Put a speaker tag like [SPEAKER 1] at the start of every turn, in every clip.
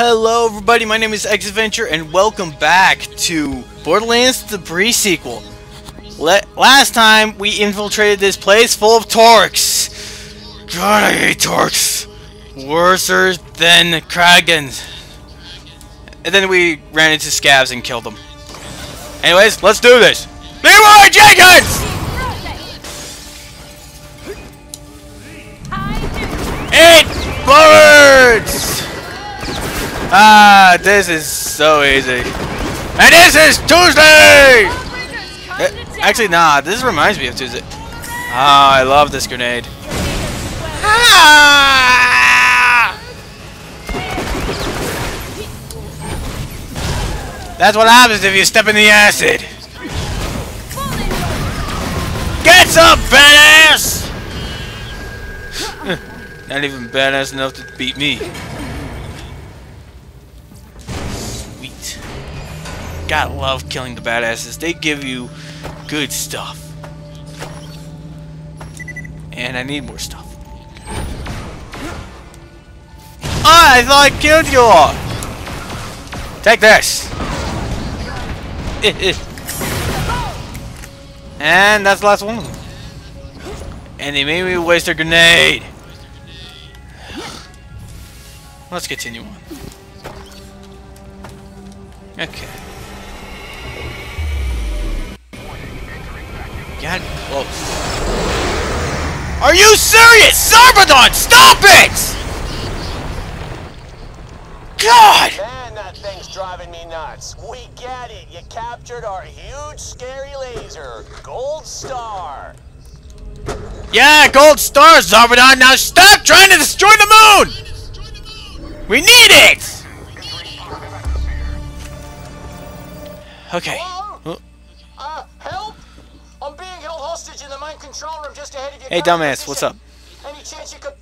[SPEAKER 1] Hello everybody, my name is X-Adventure and welcome back to Borderlands the pre-sequel. Last time we infiltrated this place full of Torks. God, I hate Torks. Worser er than Kraggons. And then we ran into Scavs and killed them. Anyways, let's do this. Leroy Jenkins! Eight birds! Ah, this is so easy. And this is Tuesday! Eh, Actually, nah, this reminds me of Tuesday. Ah, I love this grenade. Ah! That's what happens if you step in the acid. Get some badass! Not even badass enough to beat me. Gotta love killing the badasses. They give you good stuff. And I need more stuff. Oh, I thought I killed you all! Take this! and that's the last one. And they made me waste a grenade. Let's continue on. Okay. Got close. Are you serious? Zarpedon, stop it! God!
[SPEAKER 2] Man, that thing's driving me nuts. We get it. You captured our huge, scary laser, Gold Star.
[SPEAKER 1] Yeah, gold star, Zarpedon. Now stop trying to destroy the moon! We need it! Okay. Hey, dumbass, what's up?
[SPEAKER 2] Any chance you could,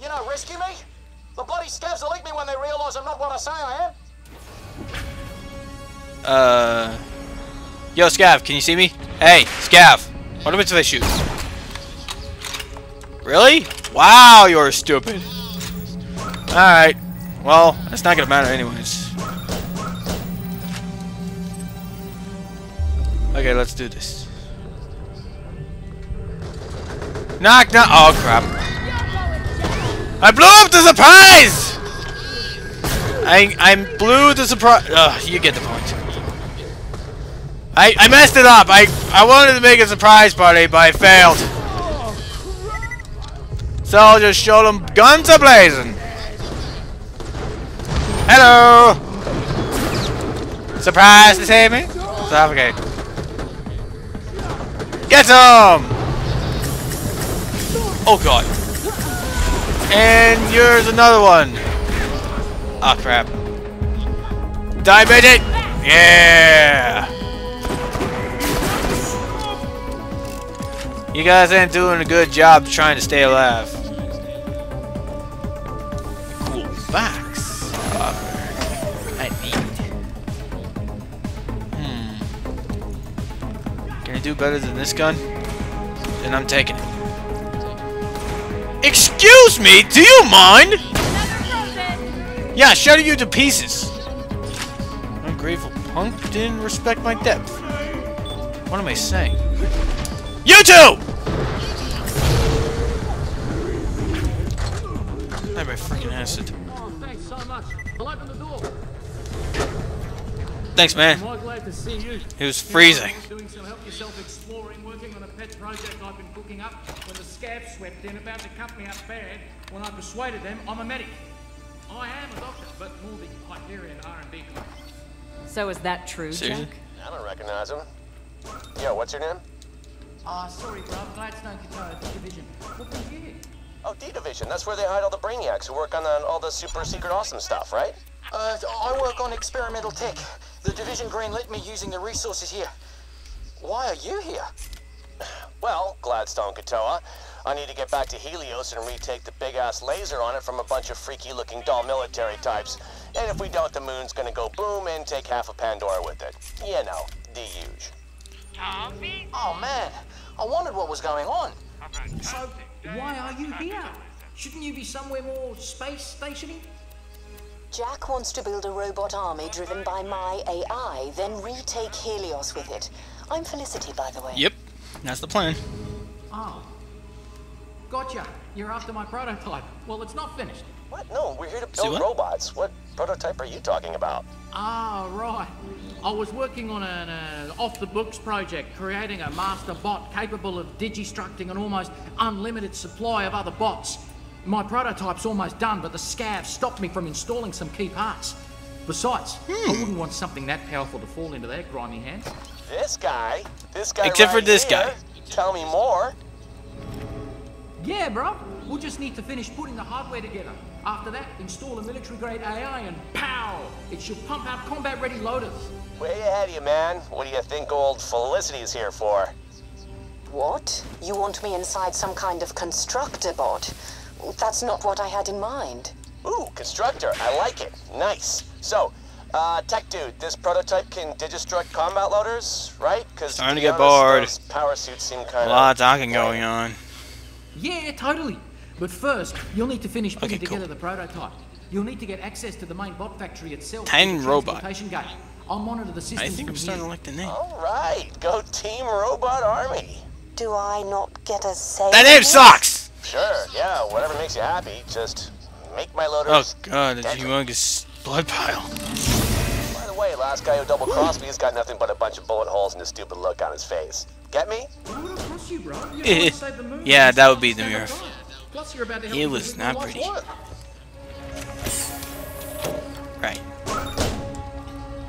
[SPEAKER 2] you know, rescue me? The bloody scavs will lick me when they realize I'm not what I say I am.
[SPEAKER 1] Uh. Yo, Scav, can you see me? Hey, Scav. What happens if I shoot? Really? Wow, you're stupid. Alright. Well, that's not gonna matter anyways. Okay, let's do this. Knock, knock. Oh, crap. I blew up the surprise! I I blew the surprise. Ugh, you get the point. I I messed it up. I I wanted to make a surprise party, but I failed. So I'll just show them guns a blazing. Hello. Surprise to save me? Suffocate. Get some. Oh god. And here's another one. Ah, crap. Die, midget! Yeah! You guys ain't doing a good job trying to stay alive. Cool box. I need. Hmm. Can I do better than this gun? Then I'm taking it. Excuse me, do you mind? Yeah, shatter you to pieces. Ungrateful punk didn't respect my depth. What am I saying? You two! I have my freaking acid.
[SPEAKER 3] Oh, thanks so much. I'll open the door.
[SPEAKER 1] Thanks, man.
[SPEAKER 3] Am I glad to see you?
[SPEAKER 1] It was freezing.
[SPEAKER 3] Doing some help yourself exploring, working on a pet project I've been cooking up. When the scav swept in, about to cut me up bad, when I persuaded them I'm a medic. I am a doctor, but more the Hyperion R&D kind.
[SPEAKER 4] So is that true,
[SPEAKER 1] Seriously?
[SPEAKER 4] Jack?
[SPEAKER 2] I don't recognize him. Yo, what's your name?
[SPEAKER 3] Ah, sorry, bro. Gladstone Katoa, the division. What brings you here?
[SPEAKER 2] Oh, D Division. That's where they hide all the brainiacs who work on uh, all the super secret awesome stuff, right? Uh, I work on experimental tech. The division greenlit me using the resources here. Why are you here? Well, Gladstone Katoa, I need to get back to Helios and retake the big-ass laser on it from a bunch of freaky-looking doll military types. And if we don't, the moon's gonna go boom and take half of Pandora with it. You know, the huge. Oh man, I wondered what was going on.
[SPEAKER 3] So, why are you here? Shouldn't you be somewhere more space stationy?
[SPEAKER 5] Jack wants to build a robot army driven by my AI, then retake Helios with it. I'm Felicity, by the way.
[SPEAKER 1] Yep, that's the plan.
[SPEAKER 3] Oh. Gotcha. You're after my prototype. Well, it's not finished.
[SPEAKER 2] What? No, we're here to build
[SPEAKER 1] what?
[SPEAKER 2] robots. What prototype are you talking about?
[SPEAKER 3] Ah, right. I was working on an uh, off-the-books project, creating a master bot capable of digistructing an almost unlimited supply of other bots. My prototype's almost done, but the scav stopped me from installing some key parts. Besides, I wouldn't want something that powerful to fall into their grimy hands.
[SPEAKER 2] This guy. This guy.
[SPEAKER 1] Except for this
[SPEAKER 2] here.
[SPEAKER 1] guy.
[SPEAKER 2] Tell me more.
[SPEAKER 3] Yeah, bro. We'll just need to finish putting the hardware together. After that, install a military-grade AI and pow! It should pump out combat-ready loaders.
[SPEAKER 2] Way ahead of you, man. What do you think old Felicity is here for?
[SPEAKER 5] What? You want me inside some kind of constructor bot? That's not what I had in mind.
[SPEAKER 2] Ooh, constructor. I like it. Nice. So, uh, tech dude, this prototype can digistruct combat loaders, right? Because
[SPEAKER 1] Starting to get bored.
[SPEAKER 2] Power suits seem
[SPEAKER 1] A
[SPEAKER 2] kind
[SPEAKER 1] lot of
[SPEAKER 2] of.
[SPEAKER 1] talking going on.
[SPEAKER 3] Yeah, totally. But first, you'll need to finish putting
[SPEAKER 1] Okay, cool.
[SPEAKER 3] together the prototype. You'll need to get access to the main bot factory itself.
[SPEAKER 1] Ten
[SPEAKER 3] with
[SPEAKER 1] robot.
[SPEAKER 3] gate. I'll monitor the system.
[SPEAKER 1] I think I'm
[SPEAKER 3] from
[SPEAKER 1] starting to like the name.
[SPEAKER 2] All right, go Team Robot Army.
[SPEAKER 5] Do I not get a say?
[SPEAKER 1] That name sucks!
[SPEAKER 2] Sure, yeah, whatever makes you happy. Just make my loaders.
[SPEAKER 1] Oh
[SPEAKER 2] loaders.
[SPEAKER 1] god, the
[SPEAKER 2] deadly.
[SPEAKER 1] humongous blood pile.
[SPEAKER 2] By the way, last guy who double crossed me has got nothing but a bunch of bullet holes and a stupid look on his face. Get me?
[SPEAKER 3] Why would I trust you, bro? You're
[SPEAKER 1] Eh,
[SPEAKER 3] trying to save the moon
[SPEAKER 1] yeah, that would be the
[SPEAKER 3] mirror.
[SPEAKER 1] Murph.
[SPEAKER 3] time. Plus, you're about to help
[SPEAKER 1] He was not pretty.
[SPEAKER 3] work.
[SPEAKER 1] Right.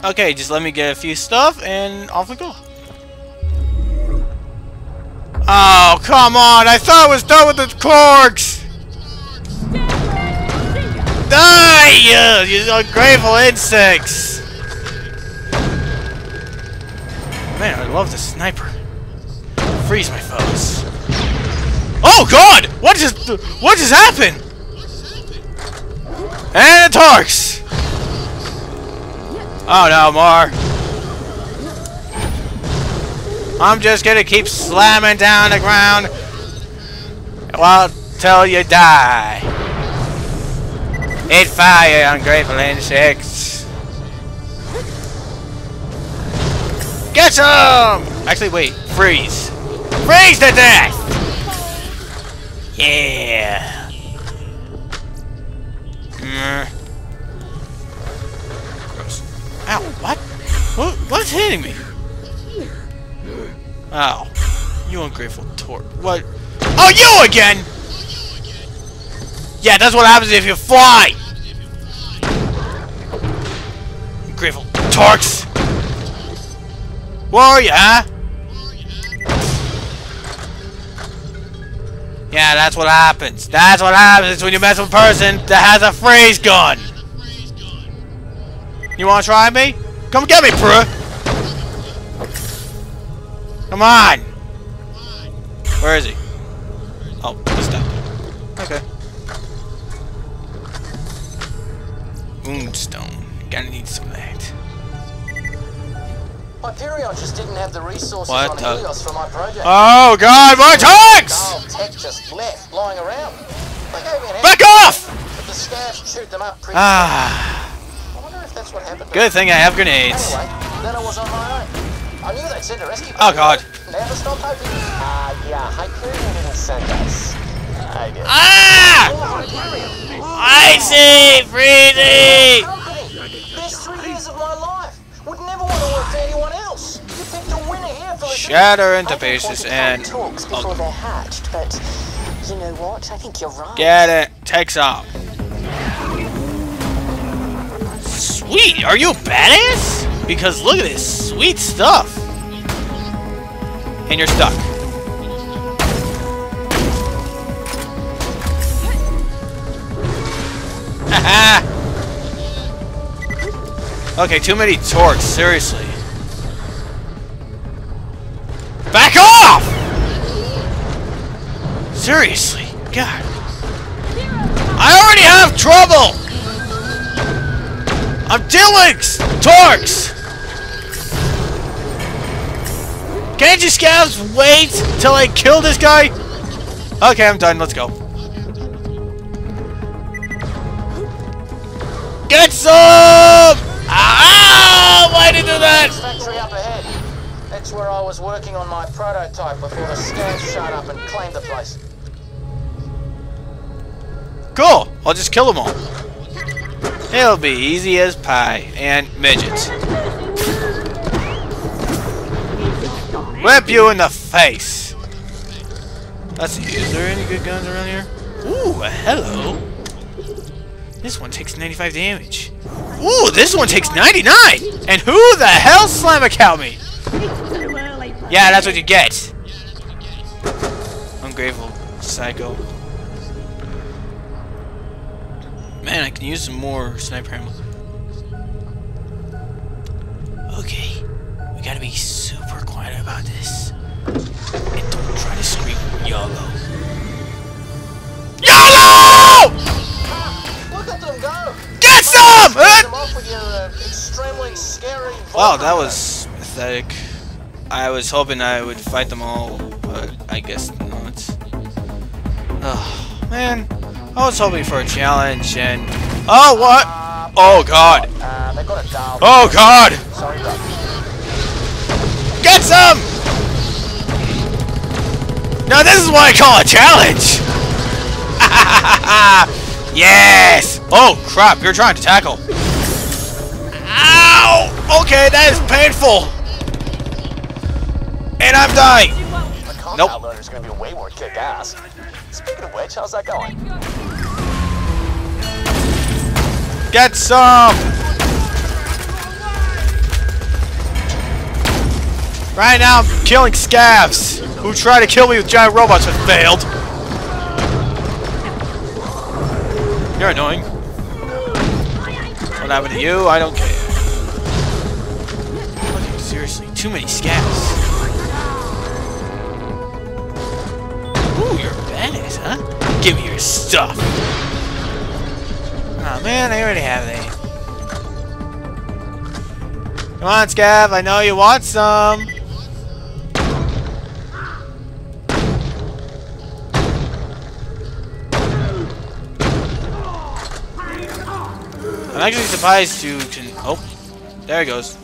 [SPEAKER 1] Okay, just let me get a few stuff and off we go. Oh, come on! I thought I was done with the corks! Die, you, you ungrateful insects! Man, I love the sniper. Freeze my foes. Oh god! What just what just happened? And Torks! Oh no, more. I'm just gonna keep slamming down the ground while till you die. Eat fire, ungrateful insects. Get some! Actually, wait. Freeze. Freeze to death! Yeah. Gross. Ow, what? what? What's hitting me? Ow. You ungrateful tort. What? Oh, you again! Yeah, that's what happens if you fly! Ungrateful Torks! Huh? Yeah, that's what happens. That's what happens when you mess with a person that has a freeze gun. You wanna try me? Come get me, bruh. Come on. Where is he? Oh, he stopped. Okay. Moonstone. Gonna need some of that.
[SPEAKER 2] Hyperion just didn't have the resources
[SPEAKER 1] What
[SPEAKER 2] on
[SPEAKER 1] the-
[SPEAKER 2] Helios for my project.
[SPEAKER 1] Oh god, my tanks!
[SPEAKER 2] Tech just left, lying around. They gave me an
[SPEAKER 1] Back off!
[SPEAKER 2] but the scavs chewed them up pretty
[SPEAKER 1] Ah,
[SPEAKER 2] I wonder if that's what happened.
[SPEAKER 1] good thing I have grenades.
[SPEAKER 2] Anyway, then I was on my own. I knew they'd send a rescue.
[SPEAKER 1] Oh, God.
[SPEAKER 2] Never stop hoping. Ah, uh, yeah, Hyperion didn't send us. I did.
[SPEAKER 1] Ah!
[SPEAKER 2] Oh,
[SPEAKER 1] I see! Freezy! Shatter into
[SPEAKER 5] I didn't want
[SPEAKER 1] pieces and...
[SPEAKER 5] talks before they're hatched, but you know what? I think you're right.
[SPEAKER 1] Get it. Take some. Sweet. Are you a badass? Because look at this sweet stuff. And you're stuck. Haha. okay, too many Torks. Seriously. Back off! Seriously, God. I already have trouble! I'm dealing Torks! Can't you scouts wait till I kill this guy? Okay, I'm done. Let's go. Get some! Ah! Why did you do that?
[SPEAKER 2] Factory up ahead. That's where I was working on my prototype before the scavs showed up and claimed the place.
[SPEAKER 1] Cool. I'll just kill them all. It'll be easy as pie. And midgets. Whip you in the face. Let's see. Is there any good guns around here? Ooh, hello. This one takes 95 damage. Ooh, this one takes 99! And who the hell slam a cow me? Yeah, that's what you get. Ungrateful psycho. Man, I can use some more sniper ammo. Okay, we gotta be super quiet about this. And don't try to scream YOLO. YOLO!
[SPEAKER 2] Look at them go!
[SPEAKER 1] Get some!
[SPEAKER 2] Finish them off with your extremely scary
[SPEAKER 1] Wow, that was pathetic. I was hoping I would fight them all, but I guess not. Oh, man. I was hoping for a challenge and... Oh, what? Oh, God. Oh, God! Get some! Now this is what I call a challenge! yes! Oh, crap, you're trying to tackle. Ow! Okay, that is painful. And I'm dying. Nope.
[SPEAKER 2] learner's gonna be way more kick-ass. Speaking of which, how's that going?
[SPEAKER 1] Get some! Right now, I'm killing scavs who try to kill me with giant robots but failed. You're annoying. What happened to you? I don't care. Seriously, too many scavs. Give me your stuff. Oh man, I already have it. Come on, Scav, I know you want some. I'm actually surprised you can. Oh, there he goes.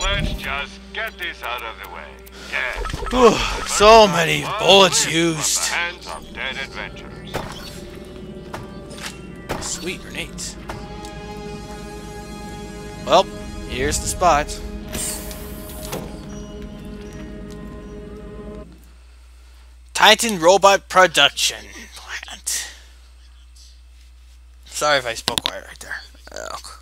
[SPEAKER 6] Let's just get this out of the way. Yes.
[SPEAKER 1] Whew, so many
[SPEAKER 6] One
[SPEAKER 1] bullets
[SPEAKER 6] live
[SPEAKER 1] used. Sweet grenades. Well, here's the spot. Titan Robot Production Plant. Sorry if I spoke quiet right there. Oh.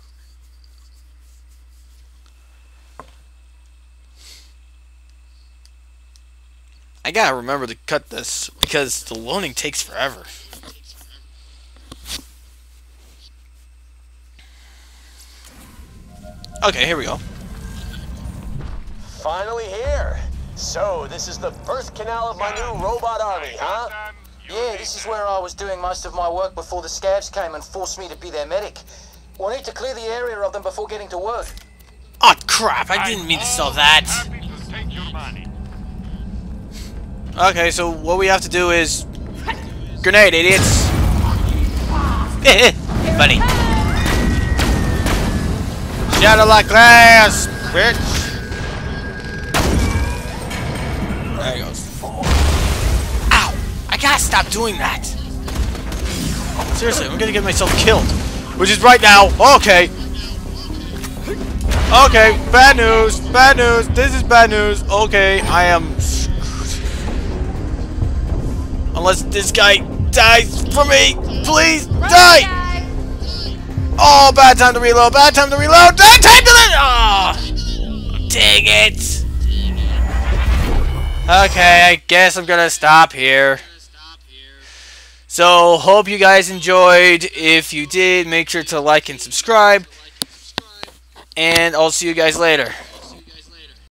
[SPEAKER 1] I gotta remember to cut this because the loading takes forever. Okay, here we go.
[SPEAKER 2] Finally here. So, this is the birth canal of my new robot army, huh? Yeah, this is where I was doing most of my work before the scavs came and forced me to be their medic. We'll need to clear the area of them before getting to work.
[SPEAKER 1] Oh crap, I didn't mean to sell that.
[SPEAKER 6] Happy to take your money.
[SPEAKER 1] Okay, so what we have to do is... Grenade, idiots! Funny. Shadow like glass, bitch! There he goes. Ow! I gotta stop doing that! Seriously, I'm gonna get myself killed. Which is right now. Okay. Okay, bad news. Bad news. This is bad news. Okay, I am screwed. Unless this guy dies for me. Please, die! Oh, bad time to reload. Bad time to reload. Bad time to the... Oh, dang it. Okay, I guess I'm gonna stop here. So, hope you guys enjoyed. If you did, make sure to like and subscribe. And I'll see you guys later.